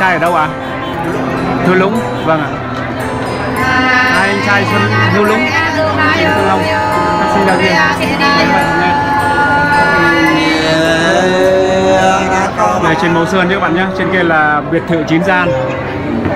trai ở đâu ạ? À? Hưu Lũng. Vâng ạ. Hai anh trai Xuân Hưu Lũng. Chị Xuân Long xin chào chị Này, trên mẫu sơn nhé các bạn nhé. Trên kia là biệt thự chín gian.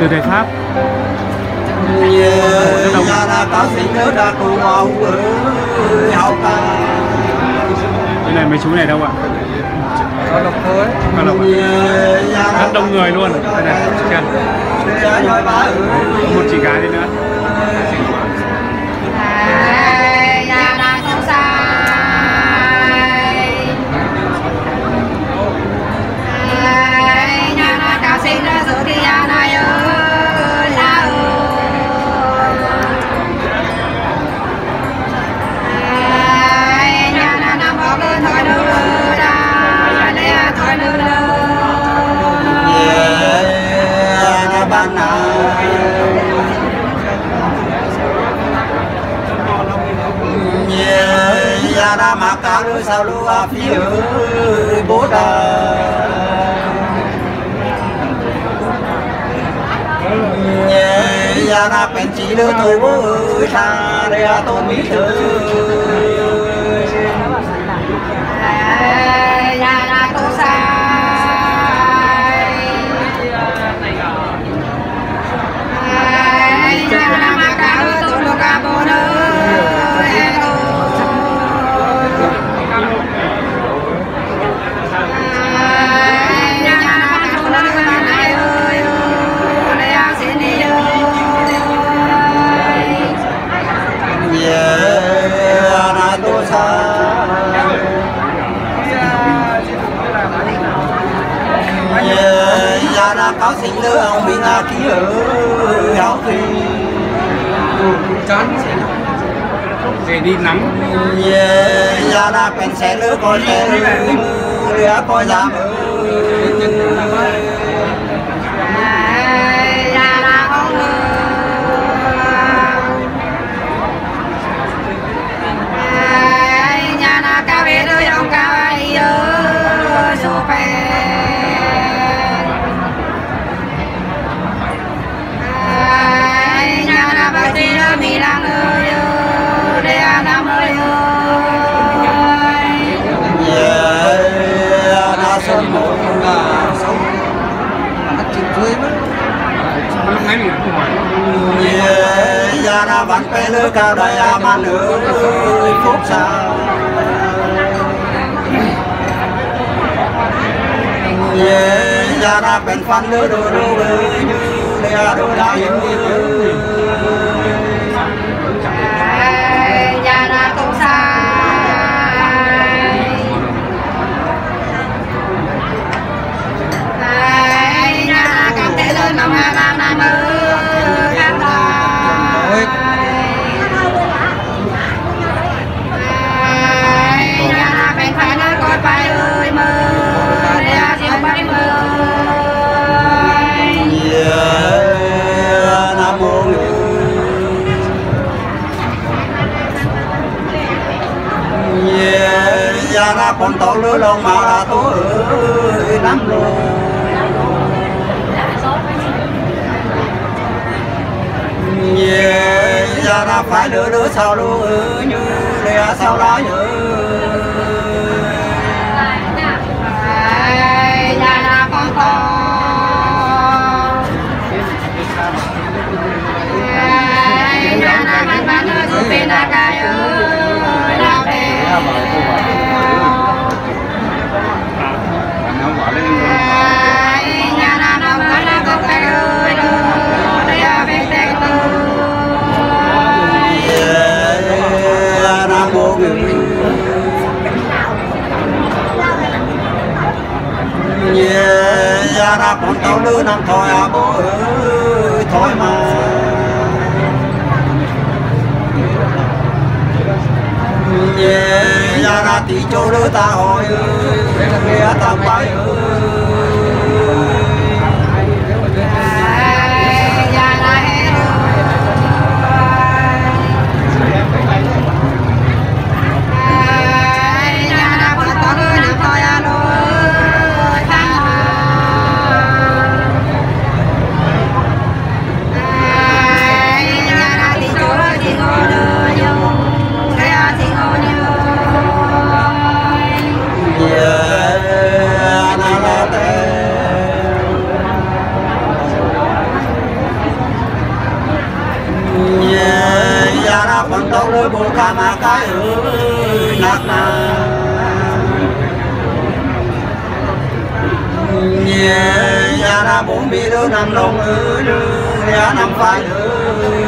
Từ thời Pháp. Rất cái này mấy chú này đâu ạ? Có độc thôi Cao Lộc rất đông người luôn. Đây này kìa. một chị gái đi nữa ra ra mà cá đôi sao lúa phi ơi bố đà ra ra bên chỉ lứa tôi bố ơi xa đây tôi biết ơi ở hảo thì Chán Để đi nắng ra ra bên xe lứa coi xe lứa coi giảm pe lứa cao đây à mà nữa phút sau. Đưa ra ra bên phân lứa đồ đồ ơi như đây à đồ đá ơi. Yeah, con tổ lứa lông mà là tôi lắm luôn. Yeah, ra ta phải lứa lứa sao luôn như lẽ sao lá như ra còn con tàu lứa năm thôi à bố ơi thôi mà. Yeah, ra ra tí chỗ đưa ta hỏi ơi nghe ta bay ơi. bị đứa nằm lòng ư đứa, nằm đứa, đứa, đứa,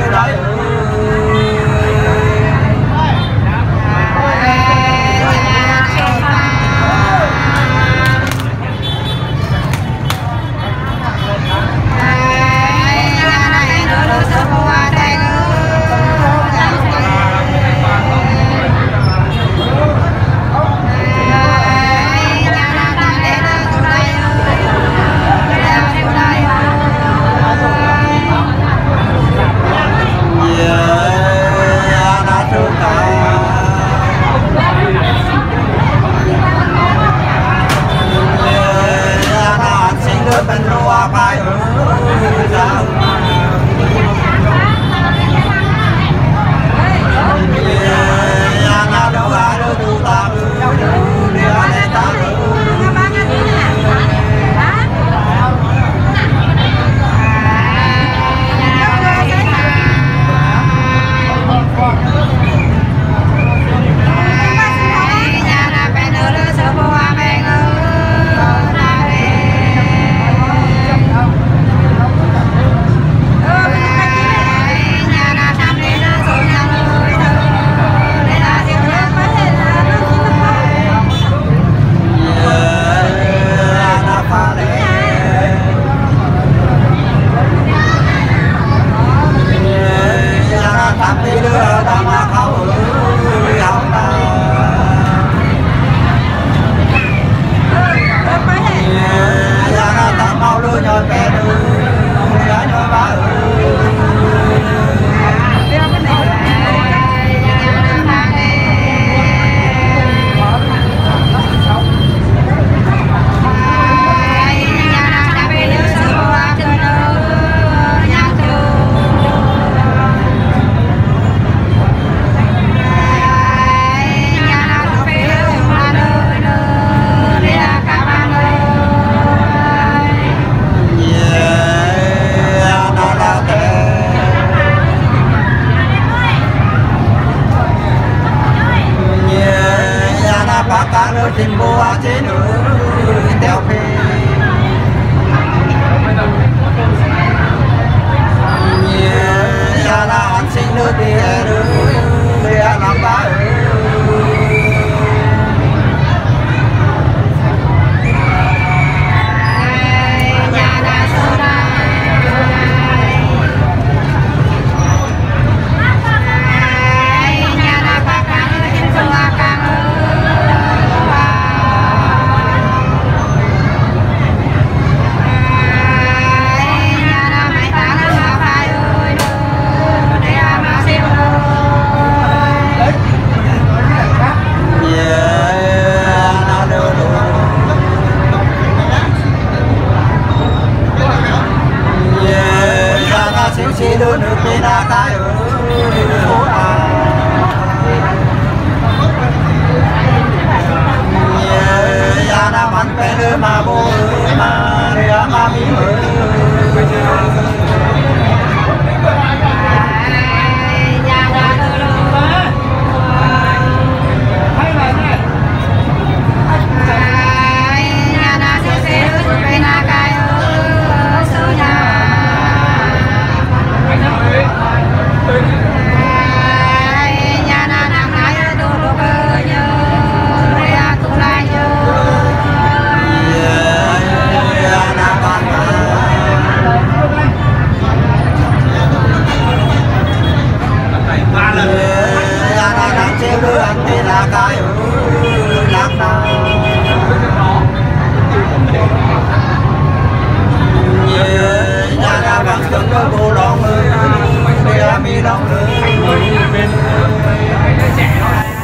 thì là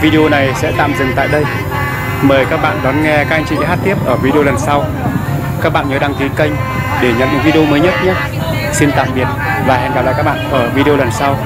video này sẽ tạm dừng tại đây. Mời các bạn đón nghe các anh chị hát tiếp ở video lần sau. Các bạn nhớ đăng ký kênh để nhận những video mới nhất nhé. Xin tạm biệt và hẹn gặp lại các bạn ở video lần sau.